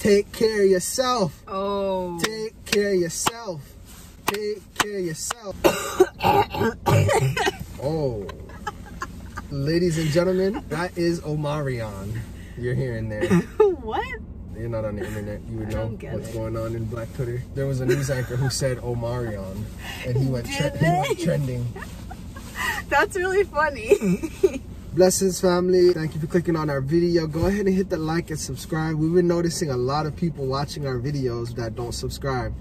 take care of yourself. Oh. Take care of yourself. Take care of yourself. oh. Ladies and gentlemen, that is Omarion. You're hearing there. what? You're not on the internet. You would know what's it. going on in Black Twitter. There was a news anchor who said Omarion, and he went, he went trending. That's really funny. Blessings family, thank you for clicking on our video. Go ahead and hit the like and subscribe. We've been noticing a lot of people watching our videos that don't subscribe.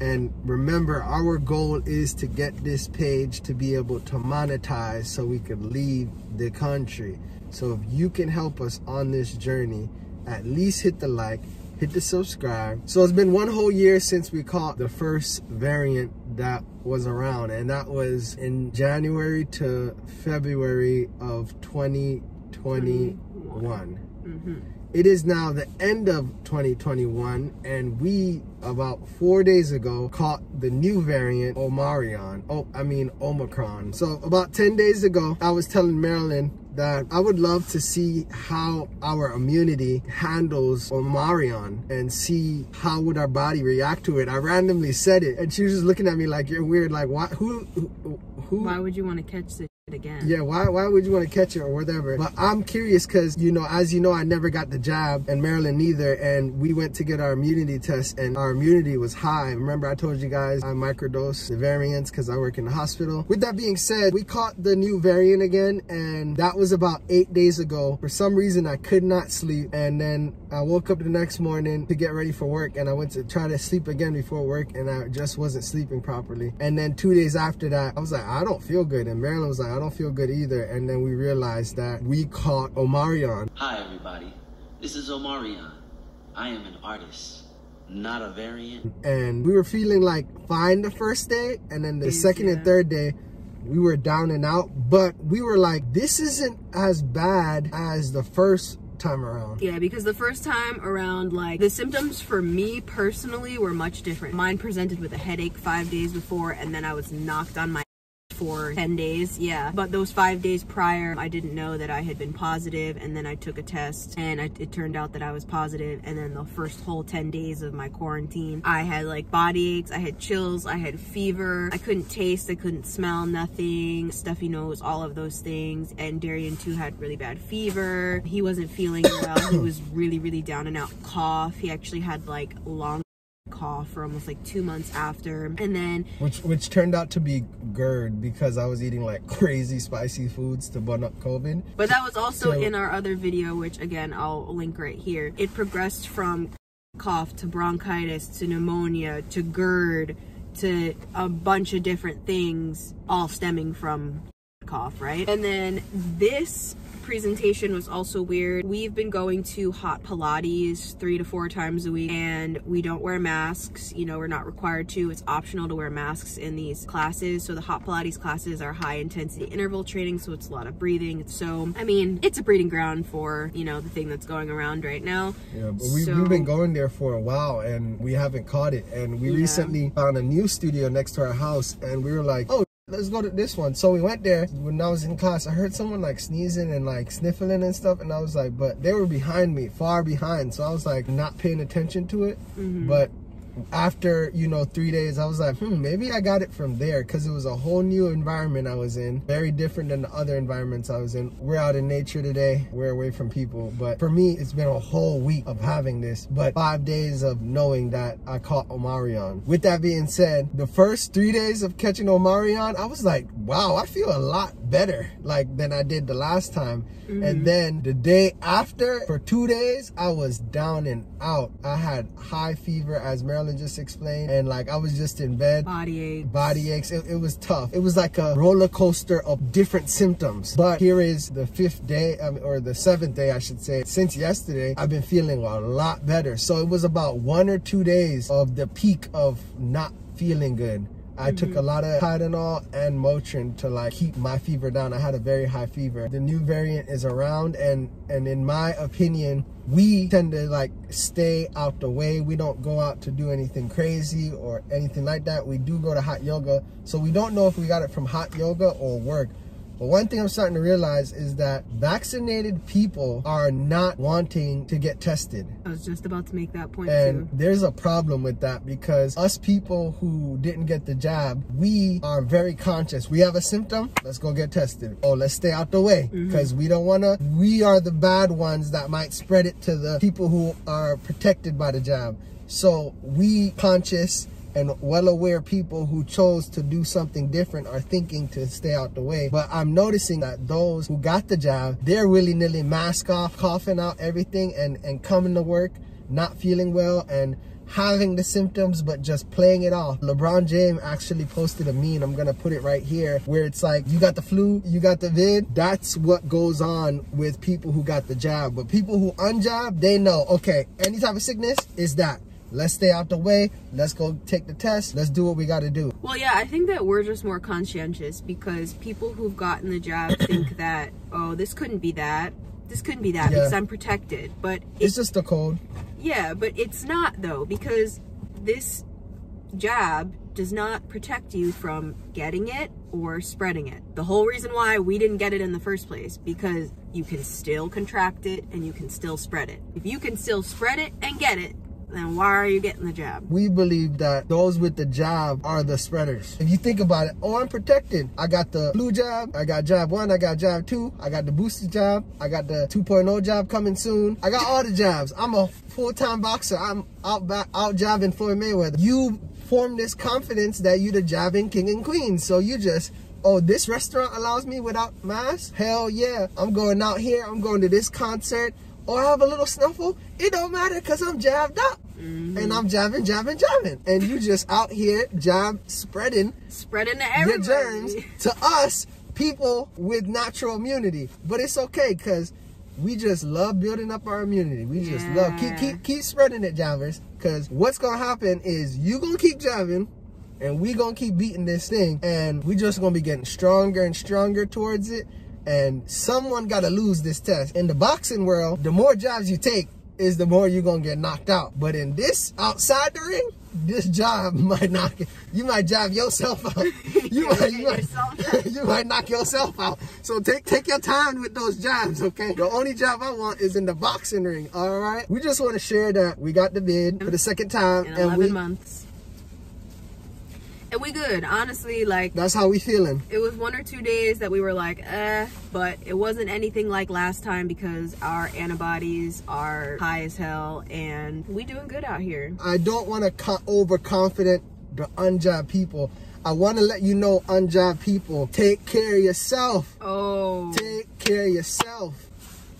And remember, our goal is to get this page to be able to monetize so we could leave the country. So if you can help us on this journey, at least hit the like, hit the subscribe. So it's been one whole year since we caught the first variant that was around and that was in January to February of 2021. hmm It is now the end of 2021 and we about four days ago caught the new variant Omarion. Oh, I mean Omicron. So about 10 days ago, I was telling Marilyn that I would love to see how our immunity handles Omarion and see how would our body react to it. I randomly said it and she was just looking at me like you're weird. Like what? Who? Who? Why would you want to catch this again? yeah, why why would you want to catch it or whatever? But I'm curious because you know, as you know, I never got the job and Marilyn neither, and we went to get our immunity test and our immunity was high. Remember, I told you guys I microdose the variants because I work in the hospital. With that being said, we caught the new variant again, and that was about eight days ago. For some reason, I could not sleep, and then I woke up the next morning to get ready for work, and I went to try to sleep again before work, and I just wasn't sleeping properly. And then two days after that, I was like, I don't feel good, and Marilyn was like, I don't feel good either. And then we realized that we caught Omarion. Hi, everybody. This is Omarion. I am an artist, not a variant. and we were feeling like fine the first day and then the Yes, second and third day we were down and out but we were like this isn't as bad as the first time around Yeah, because the first time around, like, the symptoms for me personally were much different. Mine presented with a headache five days before, and then I was knocked on my for 10 days yeah. But those five days prior i didn't know that i had been positive and then i took a test and I, it turned out that i was positive. and then the first whole 10 days of my quarantine i had like body aches i had chills i had fever i couldn't taste i couldn't smell nothing stuffy nose all of those things and Darien too had really bad fever. He wasn't feeling well. He was really really down and out. Cough. He actually had like long cough for almost like two months after and then which which turned out to be GERD because I was eating like crazy spicy foods to burn up COVID. But that was also So- in our other video, which again, I'll link right here. It progressed from cough to bronchitis to pneumonia to GERD to a bunch of different things, all stemming from cough, right? And then this presentation was also weird. We've been going to hot Pilates three to four times a week and we don't wear masks. You know, we're not required to. It's optional to wear masks in these classes. So the hot Pilates classes are high intensity interval training. So it's a lot of breathing. So, I mean, it's a breeding ground for, you know, the thing that's going around right now. Yeah, but we, So- we've been going there for a while and we haven't caught it. And we Yeah. recently found a new studio next to our house and we were like, oh, let's go to this one. So we went there. When I was in class, I heard someone like sneezing and like sniffling and stuff. And I was like, but they were behind me, far behind. So I was like not paying attention to it. Mm-hmm. But after you know three days i was like hmm maybe i got it from there because it was a whole new environment i was in very different than the other environments i was in. We're out in nature today. We're away from people. But for me it's been a whole week of having this but five days of knowing that i caught omarion. With that being said the first three days of catching omarion i was like wow i feel a lot better like than i did the last time. And mm-hmm. then the day after for two days i was down and out. I had high fever as marilyn just explained and like i was just in bed. Body ache. body aches. It, it was tough. It was like a roller coaster of different symptoms. But here is the fifth day or the seventh day i should say. Since yesterday i've been feeling a lot better. So it was about one or two days of the peak of not feeling good I took a mm-hmm. lot of Tylenol and Motrin to like keep my fever down. I had a very high fever. The new variant is around and and in my opinion, we tend to like stay out the way. We don't go out to do anything crazy or anything like that. We do go to hot yoga. So we don't know if we got it from hot yoga or work. But one thing I'm starting to realize is that vaccinated people are not wanting to get tested. I was just about to make that point And too. there's a problem with that because us people who didn't get the jab, we are very conscious. We have a symptom, let's go get tested. Oh, let's stay out the way mm-hmm. because we don't want to. We are the bad ones that might spread it to the people who are protected by the jab. So we conscious and well aware people who chose to do something different are thinking to stay out the way. But I'm noticing that those who got the job, they're willy nilly mask off, coughing out everything and, and coming to work, not feeling well and having the symptoms but just playing it off. LeBron James actually posted a meme, I'm gonna put it right here, where it's like, you got the flu, you got the vid. That's what goes on with people who got the jab. But people who unjab, they know, okay, any type of sickness is that. Let's stay out the way. Let's go take the test. Let's do what we got to do. Well, yeah, I think that we're just more conscientious because people who've gotten the jab think that, oh, this couldn't be that. This couldn't be that Yeah. because I'm protected. But It's just a cold. Yeah, but it's not though because this jab does not protect you from getting it or spreading it. The whole reason why we didn't get it in the first place because you can still contract it and you can still spread it. If you can still spread it and get it, then why are you getting the jab? We believe that those with the jab are the spreaders. If you think about it, oh, I'm protected. I got the flu jab. I got jab one. I got jab two. I got the booster jab. I got the 2.0 jab coming soon. I got all the jabs. I'm a full-time boxer. I'm out back, out jabbing Floyd Mayweather. You form this confidence that you the jabbing king and queen. So you just Oh, this restaurant allows me without mask? Hell yeah. I'm going out here. I'm going to this concert. Or I have a little snuffle. It don't matter because I'm jabbed up. Mm-hmm. And I'm jabbing, jabbing, jabbing. And you just out here jab spreading Spreading to your germs to us, people with natural immunity. But it's okay because we just love building up our immunity. We just love keep keep keep spreading it, jabbers. Because what's gonna happen is you gonna keep jabbing, and we gonna keep beating this thing, and we just gonna be getting stronger and stronger towards it. And someone gotta lose this test. In the boxing world, the more jabs you take, is the more you're gonna get knocked out. But in this outside the ring, this job might knock you might jab yourself out. You might you might, you might knock yourself out. So take take your time with those jabs, okay? The only job I want is in the boxing ring. All right. We just want to share that we got the bid for the second time, In and 11 we months. And we good. Honestly, like, that's how we feeling. it was one or two days that we were like, eh, but it wasn't anything like last time because our antibodies are high as hell and we doing good out here. I don't want to co- overconfident the unjob people. I want to let you know, unjob people, take care of yourself. Oh, Take care of yourself.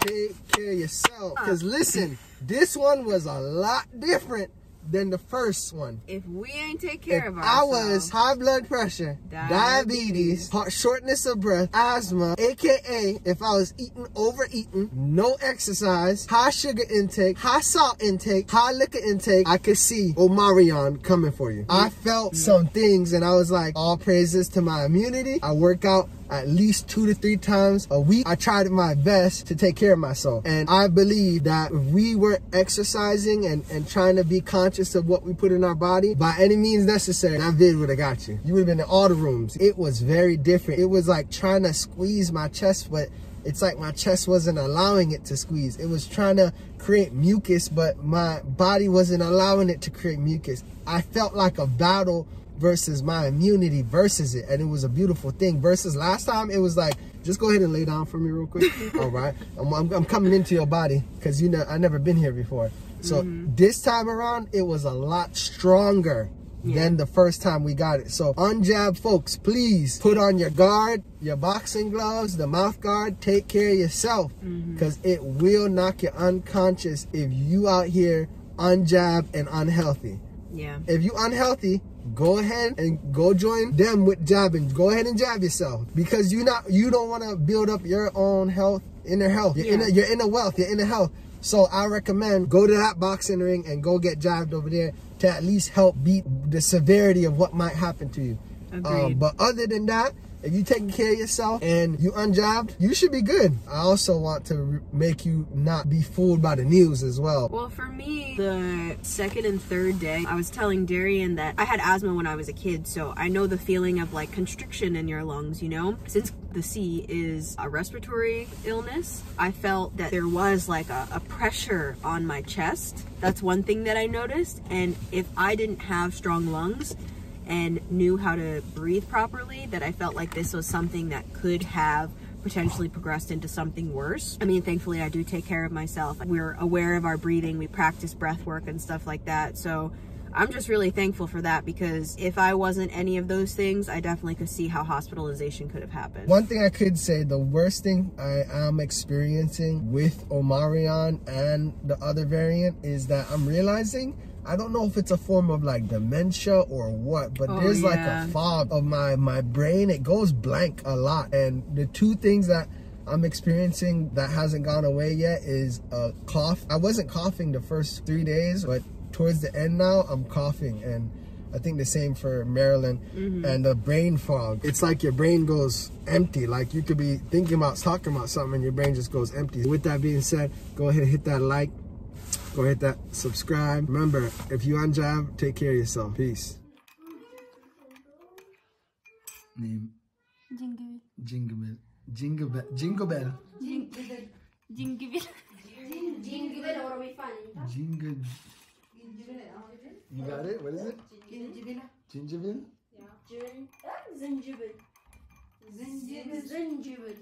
Take care of yourself. Because listen, this one was a lot different than the first one. if we ain't take care If of I was high blood pressure, diabetes, Diabetes. heart, shortness of breath, asthma, aka if I was eating, overeating, no exercise, high sugar intake, high salt intake, high liquor intake, I could see Omarion coming for you. I felt some things and I was like, all praises to my immunity. I work out at least two to three times a week. I tried my best to take care of myself. And I believe that we were exercising and, and trying to be conscious of what we put in our body, by any means necessary, that vid would have got you. You would have been in all the rooms. It was very different. It was like trying to squeeze my chest, but it's like my chest wasn't allowing it to squeeze. It was trying to create mucus, but my body wasn't allowing it to create mucus. I felt like a battle versus my immunity versus it. And it was a beautiful thing versus last time it was like just go ahead and lay down for me real quick. All right. I'm, I'm, I'm coming into your body because you know i never been here before. So mm-hmm. this time around it was a lot stronger than the first time we got it. So unjab folks please put on your guard your boxing gloves the mouth guard take care of yourself mm-hmm. because it will knock you unconscious if you out here unjab and unhealthy yeah. if you unhealthy, go ahead and go join them with jabbing. Go ahead and jab yourself because you not you don't want to build up your own health, inner health, your Yeah. inner your inner wealth, your inner health. So I recommend go to that boxing ring and go get jabbed over there to at least help beat the severity of what might happen to you. Um, but other than that, if you taking care of yourself and you unjabbed, you should be good. I also want to make you not be fooled by the news as well. Well, for me, the second and third day, I was telling Darien that I had asthma when I was a kid, so I know the feeling of like constriction in your lungs, you know? Since the C is a respiratory illness, I felt that there was like a, a pressure on my chest. That's one thing that I noticed. And if I didn't have strong lungs, and knew how to breathe properly that I felt like this was something that could have potentially progressed into something worse. I mean, thankfully I do take care of myself. We're aware of our breathing, we practice breath work and stuff like that. So I'm just really thankful for that because if I wasn't any of those things, I definitely could see how hospitalization could have happened. One thing I could say, the worst thing I am experiencing with Omarion and the other variant is that I'm realizing I don't know if it's a form of like dementia or what, but oh, there's yeah. like a fog of my my brain. It goes blank a lot, and the two things that I'm experiencing that hasn't gone away yet is a cough. I wasn't coughing the first three days, but towards the end now, I'm coughing, and I think the same for Marilyn. Mm-hmm. And the brain fog. It's like your brain goes empty. Like you could be thinking about talking about something, and your brain just goes empty. With that being said, go ahead and hit that like Go hit that subscribe. Remember, if you unjab, take care of yourself. Peace. Name. Jingle Bell. Jingle Bell. Jingle Bell. Jingle Bell. Jingle Bell. Jingle Bell or we find Jingle. You got it? What is it? Gingibil. Gingerville? Zincibel. Zincibel. Zincibel.